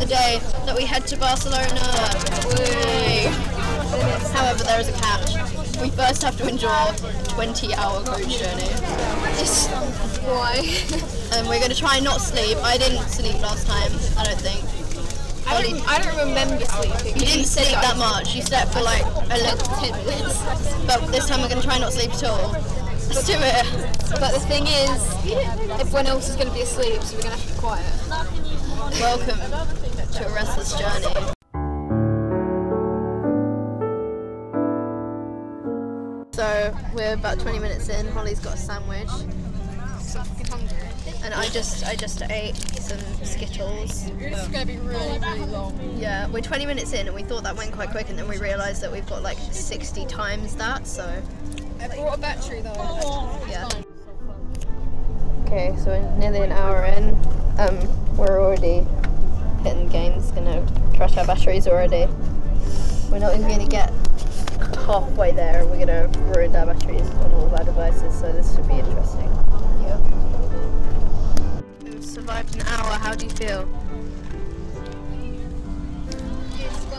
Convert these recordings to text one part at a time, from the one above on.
The day that we head to Barcelona. Whee! However, there is a catch. We first have to endure a 20-hour coach journey. Just why? And um, we're going to try and not sleep. I didn't sleep last time, I don't think. I don't, I don't remember sleeping. You didn't sleep that much. You slept for like a little 10 minutes. But this time we're going to try not sleep at all. Let's do it. But the thing is, everyone else is going to be asleep, so we're going to have to be quiet. Welcome to a restless journey. So we're about 20 minutes in. Holly's got a sandwich, So I'm fucking hungry. and I just I just ate some Skittles. This is going to be really, really long. Yeah, we're 20 minutes in, and we thought that went quite quick, and then we realised that we've got like 60 times that. So I brought a battery though. yeah. Okay, so we're nearly an hour in. Um, we're already hitting the games. Gonna trash our batteries already. We're not even gonna get halfway there, and we're gonna ruin our batteries on all of our devices. So this should be interesting. Yeah. We've survived an hour. How do you feel?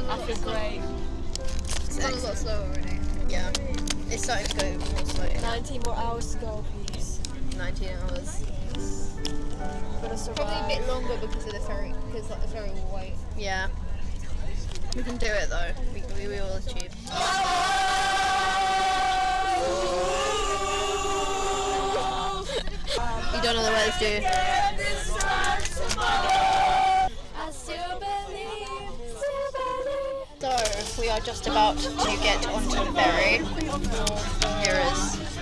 I feel great. It's It's gone a lot slower already. Yeah, it's starting to go more slowly. 19 more hours to go, please. 19 hours. Gotta survive. Probably a bit longer because of the ferry, because like the ferry will wait. Yeah. We can do it though. We, we will achieve. You don't know the words, do you? So, we are just about to get onto the ferry. Here is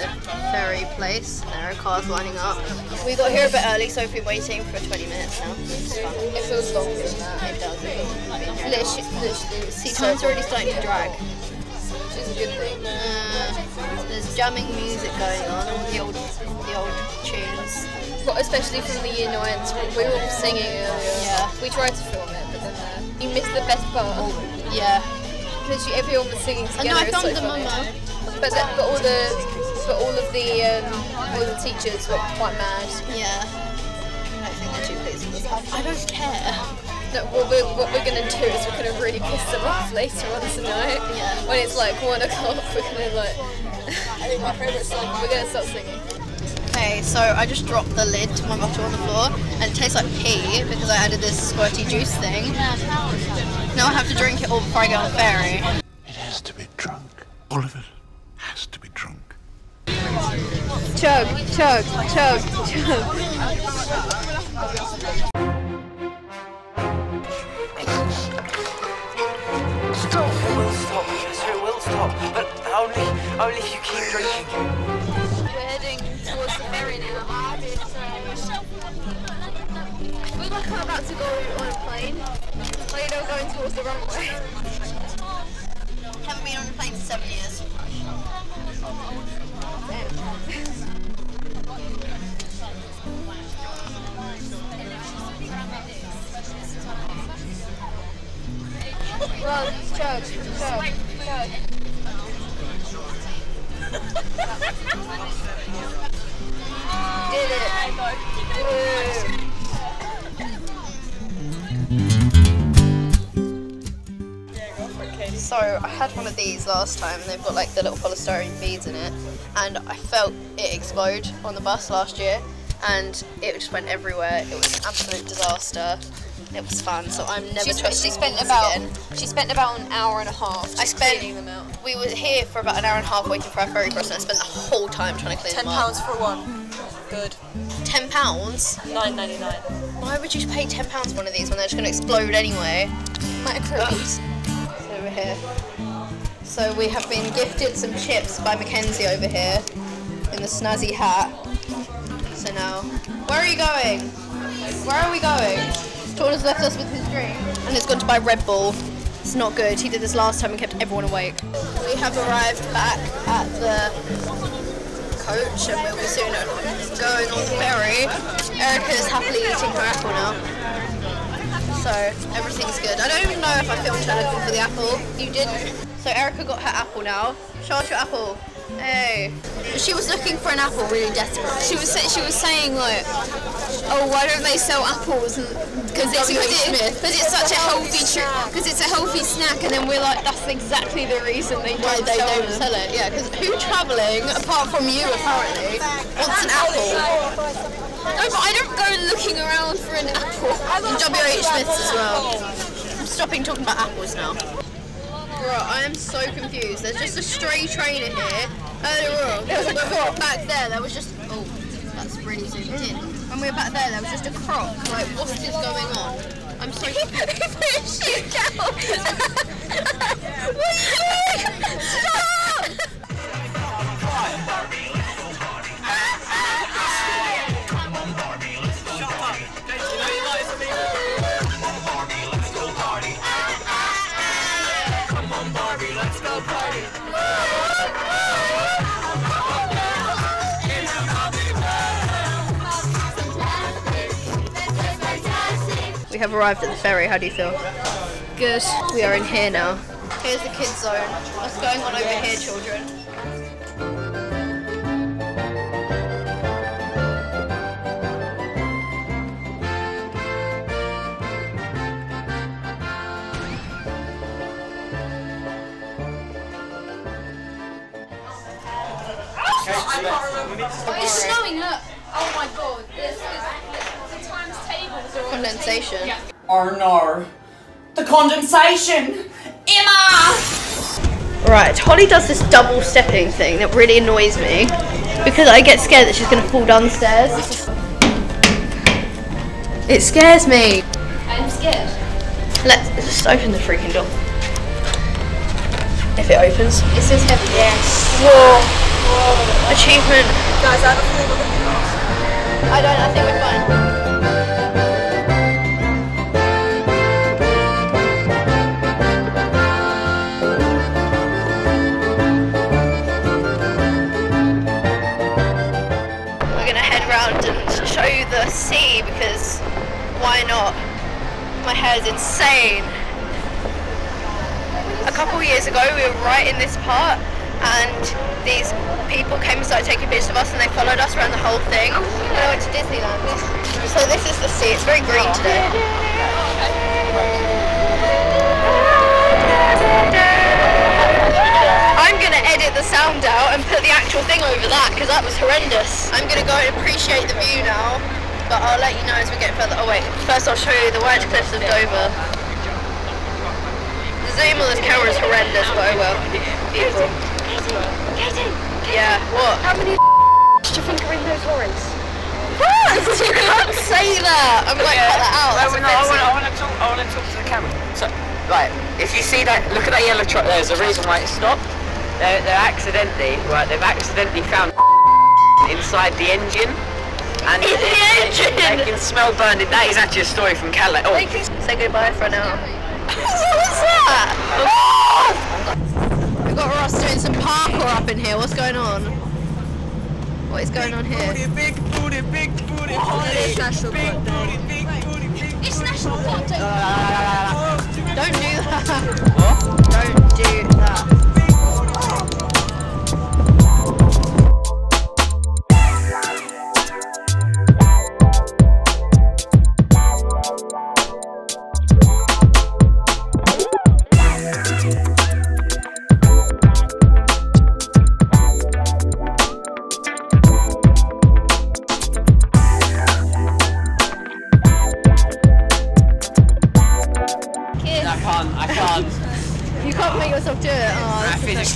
the ferry place. There are cars lining up. We got here a bit early, so we've been waiting for 20 minutes now. It feels longer than that. It does. It feels like we've been here Literally. See, time's already starting to drag. Which is a good thing. Uh, there's jamming music going on, all the old, the old tunes. But especially from the year nines, we were all singing earlier. Yeah. We tried to film it, but then uh, you missed the best part. Yeah. Literally everyone was singing And together. no, I filmed so the mama. But, the, but all the but all of the um, all the teachers were quite mad. Yeah. I don't think they're too pleased with us. I don't care. No, what we're, what we're gonna do is we're gonna really piss them off later on tonight. Yeah. When it's like one o'clock, we're gonna like. I think my favourite song. We're gonna start singing. Okay, so I just dropped the lid to my bottle on the floor, and it tastes like pee because I added this squirty juice thing. Now I have to drink it all before I go on the ferry. It has to be drunk. All of it Chug, chug, chug, chug. Stop! It will stop. Yes, it will stop. But only, only if you keep drinking. We're heading towards the ferry now. We're like I'm about to go on a plane. Like, you going towards the runway. Haven't been on a plane for seven years. Run, chug, chug, chug. Did it. Woo. So I had one of these last time. And they've got like the little polystyrene beads in it, and I felt it explode on the bus last year, and it just went everywhere. It was an absolute disaster. It was fun, so I'm never She, she spent about again. she spent about an hour and a half I spent. cleaning them out. We were here for about an hour and a half waiting for our ferry crossing. I spent the whole time trying to clean Ten them up. pounds for one. Good. Ten pounds? Nine ninety nine. Why would you pay ten pounds for one of these when they're just going to explode anyway? Microbes. Here. So we have been gifted some chips by Mackenzie over here in the snazzy hat. So now, where are you going? Where are we going? Torna's left us with his drink and has gone to buy Red Bull. It's not good. He did this last time and kept everyone awake. We have arrived back at the coach and we'll be soon going on the ferry. Erica is happily eating her apple now. So everything's good. I don't even know if I filmed her looking for the apple. You didn't. So Erica got her apple now. Show us your apple. Hey. She was looking for an apple really desperate. She was she was saying like, oh, why don't they sell apples? Because it's, cause it, it's such a healthy because it's a healthy snack, and then we're like, that's exactly the reason they Why don't they sell don't them. sell it? Yeah, because who travelling, apart from you apparently, wants an apple? No, but I don't go looking around for an apple. W.H. Smith's as well. I'm stopping talking about apples now. Bro, I am so confused. There's just a stray trainer here. Earlier on, there was back there. There was just oh, that's really zoomed in. When we were back there, there was just a croc. Like, what is going on? I'm so confused. Down. what are you doing? Stop! We have arrived at the ferry. How do you feel? Good. We are in here now. Here's the kids zone. What's going on over here, children? It's snowing. Look. Oh my god. There's, there's, the times tables are Condensation. Oh no. The condensation! Emma! Right, Holly does this double stepping thing that really annoys me because I get scared that she's going to fall down the stairs. It scares me. I'm scared. Let's just open the freaking door. If it opens. It says heavy. Yes. Whoa. Achievement. Guys, I have a feeling I don't, I think we're fine. The sea because why not? My hair's insane. A couple years ago we were right in this part and these people came and started taking pictures of us and they followed us around the whole thing. And I went to Disneyland. So this is the sea, it's very green today. I'm gonna edit the sound out and put the actual thing over that because that was horrendous. I'm gonna go and appreciate the view now, but I'll let you know as we get further. Oh wait, first I'll show you the white cliffs of Dover. The zoom on this camera is horrendous, but oh well. Beautiful. Yeah, what? How many do you think are in those lorries? What? You can't say that! I'm like, cut that out. No, no, I want, to talk. I want to talk to the camera. So, right, if you see that, look at that yellow truck. There's a reason why it stopped. They're, they're accidentally, right? They've accidentally found inside the engine. And In the engine? They can smell burned. That is actually a story from Cadillac. Oh, Say goodbye for now. what was that? We've got Ross doing some parkour up in here. What's going on? What is going on here? big booty, big booty, It's National Boat Day. It's National Boat Day. Don't do that. Don't do that.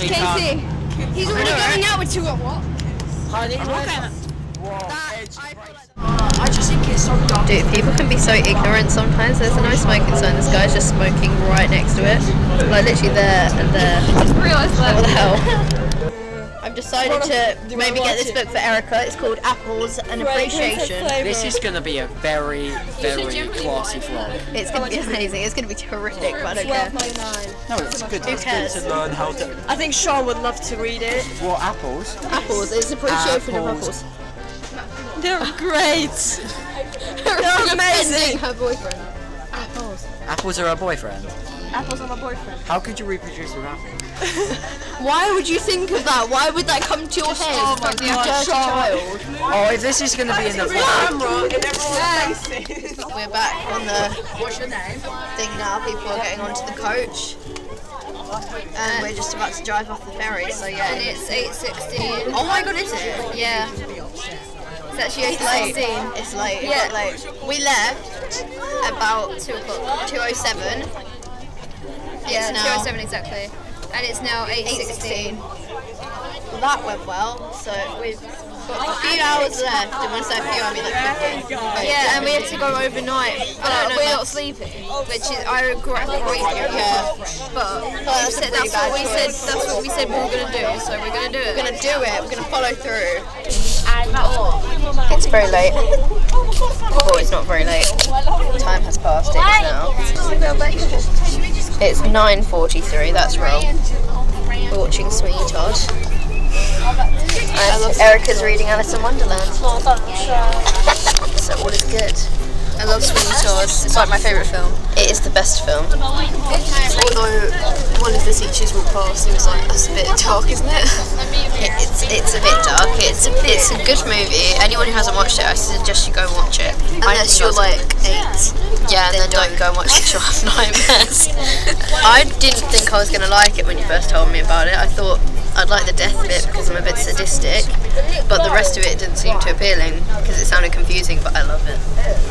That's physically Casey, he's already know, right? going out with two at what? I just think it's so dumb. Dude, people can be so ignorant sometimes. There's a no smoking sign. This guy's just smoking right next to it. Like literally there and there. Realised What the hell? I've decided to maybe get this book for Erica. It's called Apples and Appreciation. This is going to be a very, very classy vlog. It's gonna be amazing. It's gonna be terrific, but I don't care. No, it's good. Who It's good to learn how to. I think Sean would love to read it. What apples? Apples. It's appreciation of Apples. apples. They're great. They're amazing. Her boyfriend. Apples. Apples are her boyfriend. Apples on my boyfriend. How could you reproduce without me? Why would you think of that? Why would that come to your head? Oh my God, dirty child. Oh, if this is going to be in the vlog. Camera in everyone's faces. We're back on the What's your name? thing now. People are getting onto the coach. And we're just about to drive off the ferry, so yeah. And it's 8.16. Oh my god, is it? Yeah. It's actually It's late. 8.16. It's late. Yeah. It's late. We left about 2 o'clock, 2.07. Yeah, It's now 2.07 exactly. And it's now 8.16. 8.16. Well, that went well, so we've got a few hours left. And when I say a few, I mean like 15. Yeah, and we had to go overnight. But I know we're not sleeping, which is I regret. Yeah. But we that's said, pretty that's what we said. That's what we said we were gonna do. So we're gonna do it. We're gonna do it. We're gonna follow through. It's very late. Oh, it's not very late. Time has passed. It is now. It's 9:43. That's wrong. We're watching Sweeney Todd. And Erica's reading Alice in Wonderland. so all is good. I love Sweeney Todd. It's like my favourite film. It is the best film. Although one of the teachers walked past, it was like, that's a bit dark, isn't it? It's it's a bit dark. It's a, it's a good movie. Anyone who hasn't watched it, I suggest you go and watch it. Unless you're like eight. Yeah, and then don't go and watch it. You'll have nightmares. I didn't think I was gonna like it when you first told me about it. I thought I'd like the death bit because I'm a bit sadistic, but the rest of it didn't seem too appealing because it sounded confusing. But I love it.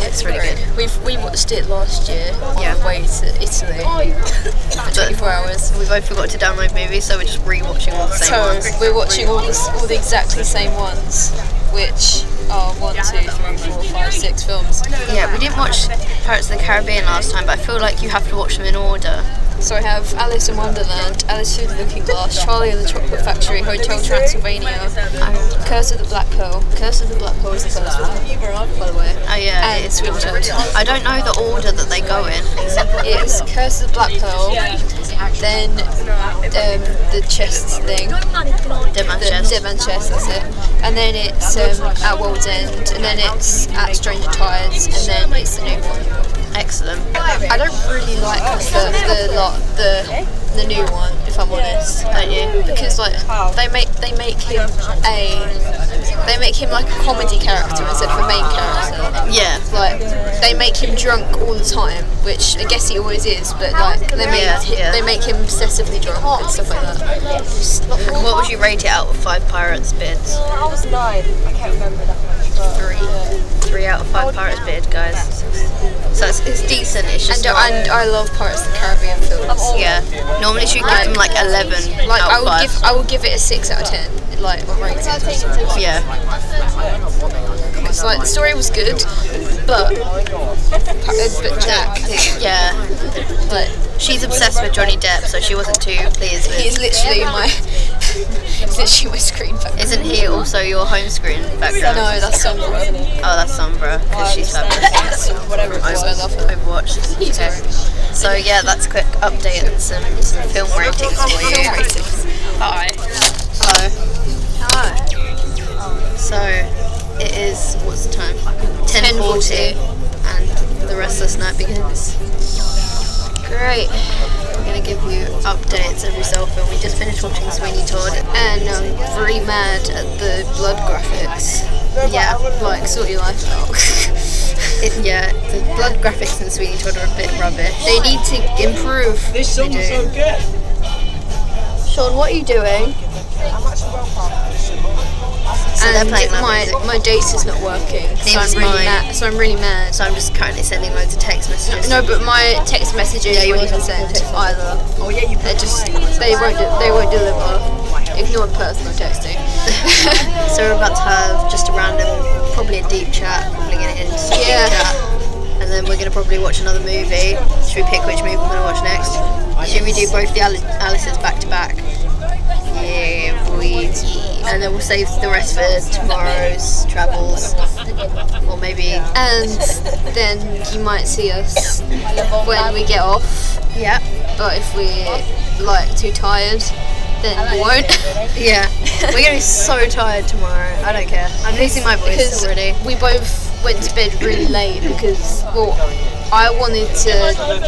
It's really good. We've we watched it last year on Yeah. the way to Italy for 24 hours. We both forgot to download movies, so we're just re-watching all the same So ones. we're watching all the all the exactly same ones, which are one, two, three, four, five, six films. Yeah, we didn't watch Pirates of the Caribbean last time, but I feel like you have to watch them in order. So I have Alice in Wonderland, Alice Through the Looking Glass, Charlie and the Chocolate Factory, Hotel Transylvania, and Curse of the Black Pearl. Curse of the Black Pearl is the first one, by the way. Oh yeah, And it's Sweeney ordered. I don't know the order that they go in. It's Curse of the Black Pearl, then um, the chest thing, Dead Man the Chest. Dead Chest, that's it. And then it's um, at World's End, and then it's at Stranger Tides, and then it's the new one. Excellent. I don't really like the the lot the the new one, if I'm honest. Don't you? Because like they make they make him a they make him like a comedy character instead of a main character. Yeah. Like they make him drunk all the time, which I guess he always is, but like they make Yeah, hi- yeah. they make him obsessively drunk and stuff like that. What would you rate it out of five Pirates bids? I was nine. I can't remember that much. But Three. Three out of five Pirates bid, guys. So it's, it's decent. It's just And, not, and I love Pirates of the Caribbean films. yeah. Normally she'd give them like eleven Like out I would five. give I would give it a six out of ten. Like on rating. yeah. Because like the story was good, but but Jack, Yeah. like She's obsessed with Johnny Depp, so she wasn't too pleased with. he's literally my he's literally my screen back. Isn't he also your home screen background? No, that's Sombra. Oh, that's Sombra, because she's fabulous. Whatever it was, I love her. Overwatch. Okay. So yeah, that's a quick update and some, some film ratings for you. ratings Hi. Hello. Hello. So it is what's the time? Ten forty, and the restless night begins. Great. We're gonna give you updates every cell film. We just finished watching Sweeney Todd, And um, I'm very mad at the blood graphics. yeah, Like sort your life out. it, yeah, the blood graphics in Sweeney Todd are a bit rubbish. they need to improve. this song's so good. Sean, what are you doing? So they're and playing my music. my data's not working. So I'm really mine. mad. So I'm really mad. So I'm just currently sending loads of text messages. No, but my text messages Yeah, you won't even want send either. Oh yeah, you They just they won't de- they won't deliver. Ignore personal texting. So we're about to have just a random, probably a deep chat, probably gonna end a deep Yeah. chat. And then we're gonna probably watch another movie. Should we pick which movie we're gonna watch next? Should we do both the Ali- Alice's back to back? Yeah, we. And then we'll save the rest for tomorrow's travels. Or maybe. and then you might see us when we get off. Yeah. But if we're like too tired, then we won't. Yeah. We're gonna be so tired tomorrow. I don't care. I'm losing my voice already. we both went to bed really late because well, I wanted to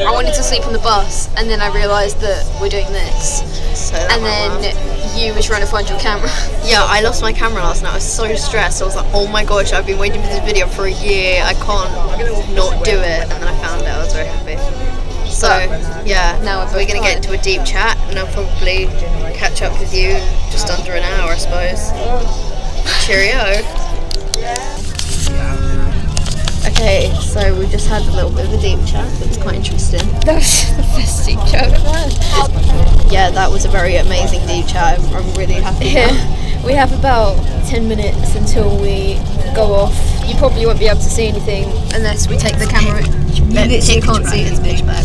I wanted to sleep on the bus, and then I realised that we're doing this, So and then you were trying to find your camera. Yeah, I lost my camera last night. I was so stressed. I was like, oh my gosh, I've been waiting for this video for a year. I can't not do it. And then I found it. I was very happy. So, yeah, now we're we're going to get into a deep chat and I'll probably catch up with you just under an hour, I suppose. Cheerio. Okay, so we just had a little bit of a deep chat. It was quite interesting. That was the best deep chat I've had. Yeah, that was a very amazing deep chat. I'm, I'm really happy. Yeah, we have about 10 minutes until we go off. You probably won't be able to see anything unless we take the camera. You literally can't see it's pitch black.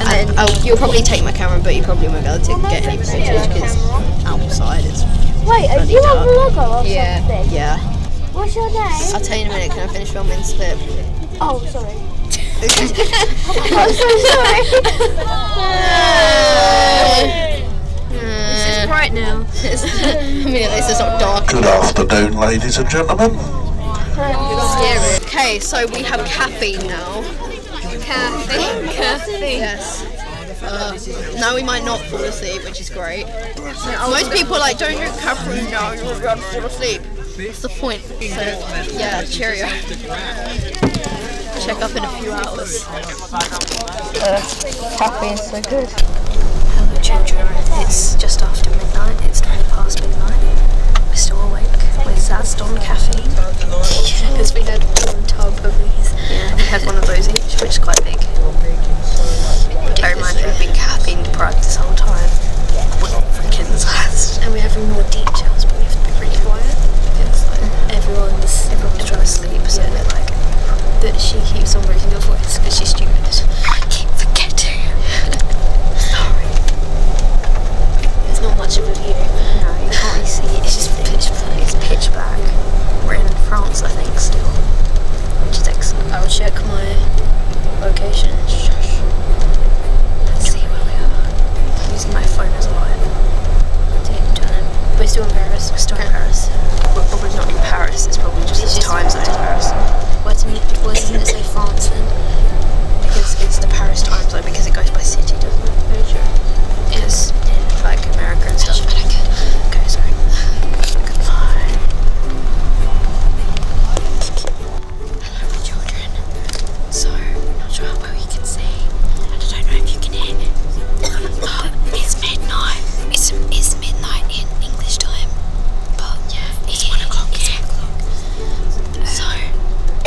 And then And I'll, you'll probably take my camera, but you probably won't be able to get any pictures because outside it's. Wait, are bloody you a dark. vlogger or Yeah. something? Yeah. What's your name? I'll tell you in a minute. Can I finish filming this clip? Oh, sorry. It's bright now. I mean, at least it's not dark. Good afternoon, ladies and gentlemen. Okay, so we have caffeine now. Caffeine, caffeine. Yes. Uh, now we might not fall asleep, which is great. Most people like, don't drink caffeine now, you'll be able to fall asleep. What's the point? So, yeah, cheerio. Check up in a few hours. Uh, caffeine's so good. Hello children, it's just after midnight, it's 20 past midnight. We're still awake with Zazdon caffeine. Because we had one tub of these. Yeah, we had one of those each, which is quite big. Bear in mind we've been caffeine deprived this whole time. We're freaking Zazd. And we're having more details, but we have to be pretty quiet. Trying to sleep, so they're like, that she keeps on raising her voice because she's stupid. I keep forgetting. Sorry. There's not much of a view.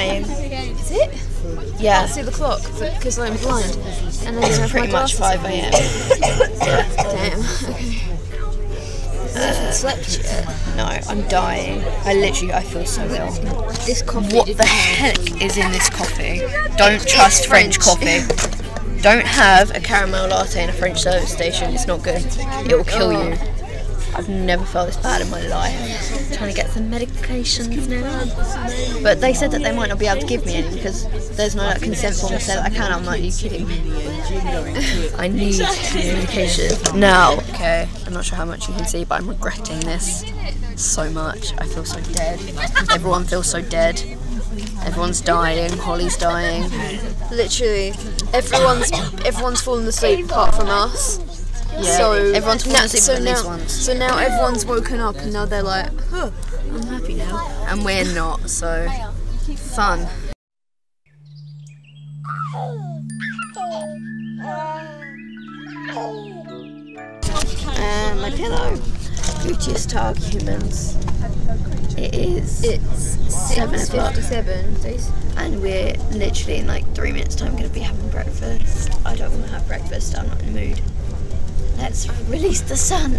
dying. Is it? Yeah, I See the clock because I'm blind. And then it's have pretty much 5 a.m. Damn. Okay. Uh, slept yet? No, I'm dying. I literally, I feel so ill. This coffee. What the heck is in this coffee? Don't trust French French. coffee. Don't have a caramel latte in a French service station. It's not good. It will kill you. I've never felt this bad in my life. trying to get some medications now. But they said that they might not be able to give me any because there's no like, consent form to say that I can. I'm like, are you kidding me? I need medication now. Okay, I'm not sure how much you can see, but I'm regretting this so much. I feel so dead. Everyone feels so dead. Everyone's dying. Holly's dying. Literally, everyone's everyone's fallen asleep apart from us. Yeah, So everyone's fallen asleep so now, once. So now everyone's woken up and now they're like, huh, I'm happy now. and we're not. So fun. And my pillow. Beauteous Tag humans. It is It's Seven o'clock. and we're literally in like three minutes time going to be having breakfast. I don't want to have breakfast. I'm not in the mood. Let's release the sun.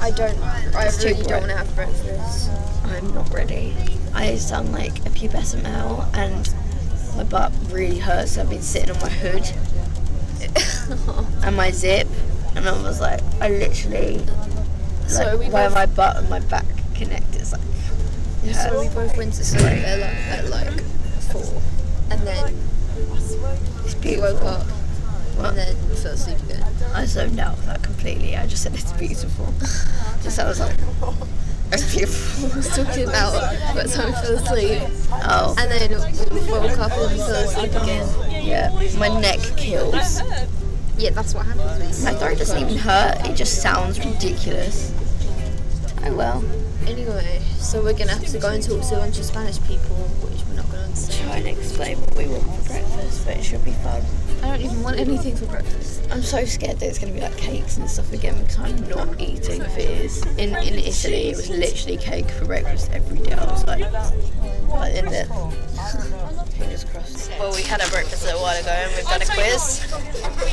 I don't, I really don't want to have breakfast. I'm not ready. I sound like a pubescent male and my butt really hurts. I've been sitting on my hood and my zip and I was like, I literally, like, So we where both- my butt and my back connect is like, it So we both went to sleep at like, at like four, and then It's beautiful. woke up? And then fell asleep again. I zoned out of that completely. I just said it's beautiful. Just I was like, it's beautiful. I was talking about the time we fell asleep, Oh, and then woke up and fell asleep again. yeah. My neck kills. Yeah, that's what happens. My throat doesn't even hurt. It just sounds ridiculous. Oh well. Anyway, so we're gonna have to go and talk to a bunch of Spanish people, which we're not gonna understand. Try and explain what we want for breakfast, but it should be fun. I don't even want anything for breakfast. I'm so scared that it's going to be like cakes and stuff again because I'm not eating if it is. In, in Italy, it was literally cake for breakfast every day. I was like, by the end it, fingers crossed. Well, we had our breakfast a little while ago and we've done a quiz.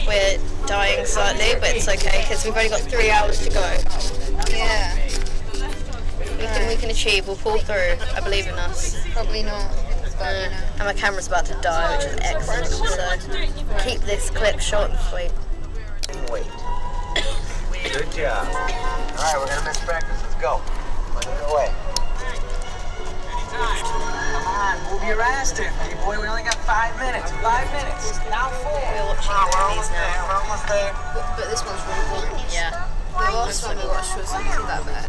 We're dying slightly, but it's okay because we've only got three hours to go. Yeah, We can, we can achieve, we'll pull through. I believe in us. probably not. But, you Uh, know. and my camera's about to die, which is excellent. So keep this clip short and sweet. Wait. Good job. All right, we're gonna miss practice. Let's go. Let's go away. Come on, move your ass there, big boy. We only got five minutes. Five minutes. Now four. We're watching Come we're almost there. We're almost there. But, but this one's really boring. Yeah. The last one we watched wasn't that bad.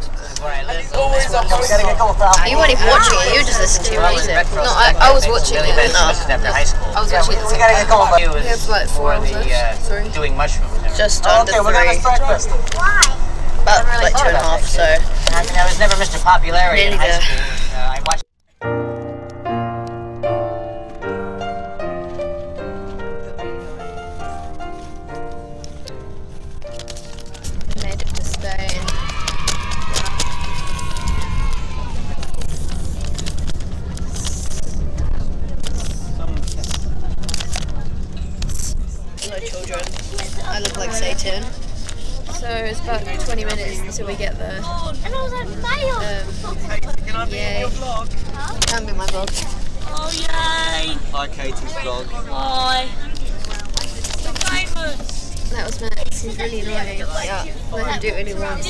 Always up. We gotta get a couple thousand. You weren't even watching it, you were just listening to music. No, I, I was watching it. No. after high school. I was Yeah, watching we, it. we gotta get a couple. We have like four hours left. Sorry. doing mushrooms. Just under Okay, we're gonna three. miss breakfast. About like two and a half, so. I mean, I was never Mr. Popularity in Neither. high school. Look. So it's about 20 minutes until we get there. And I was like, mayo. Um, yay. Can be my vlog. Oh, yay. Hi, Katie's vlog. Bye. That was Max. He's really annoying. Yeah. Let him do what he wants.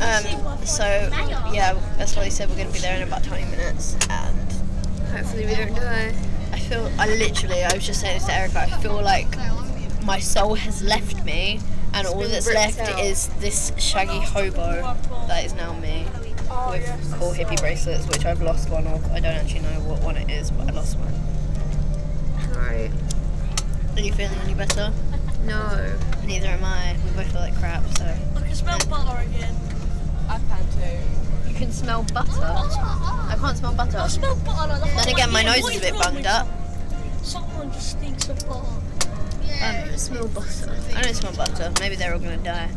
Um, so, yeah, that's what he said. We're going to be there in about 20 minutes. And Hopefully we don't die. I feel, I literally, I was just saying this to Erica, I feel like my soul has left me. And all that's left out. is this shaggy hobo that is now me. With cool hippie bracelets, which I've lost one of. I don't actually know what one it is, but I lost one. Alright. Are you feeling any better? No. Neither am I. We both feel like crap, so. I can smell butter again. I can too. You can smell butter. I can't smell butter. I smell butter like that. Then again, my nose is a bit bunged up. Someone just stinks of butter. Um, Smell butter. I don't smell butter. Maybe they're all gonna die.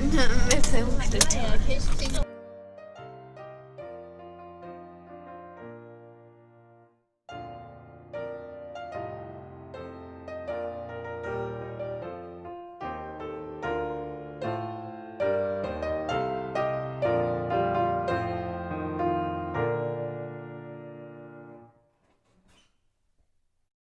Maybe they want to die.